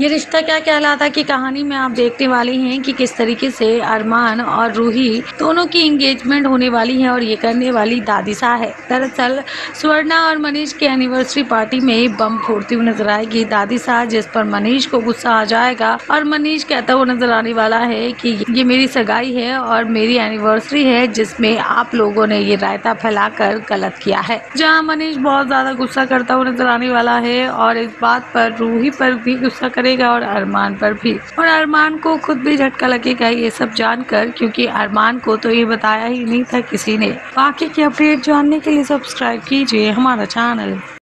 ये रिश्ता क्या कहलाता की कहानी में आप देखने वाले हैं कि किस तरीके से अरमान और रूही दोनों की इंगेजमेंट होने वाली है और ये करने वाली दादिशा है। दरअसल, स्वर्णा और मनीष की एनिवर्सरी पार्टी में बम फोड़ती हुई नज़र आएगी। दादिशा, जिस पर मनीष को गुस्सा आ जाएगा और मनीष कहता हुआ नज़र आने वाला है कि ये मेरी सगाई है और मेरी एनिवर्सरी है, जिसमें आप लोगों ने ये रायता फैलाकर गलत किया है। जहाँ मनीष बहुत ज़्यादा गुस्सा करता हुआ नज़र आने वाला है और इस बात पर रूही पर भी गुस्सा करेगा और अरमान पर भी। और अरमान को खुद भी झटका लगेगा, ये सब जानकर, क्योंकि अरमान को तो ये बताया ही नहीं था किसी ने। बाकी की अपडेट जानने के लिए सब्सक्राइब कीजिए हमारा चैनल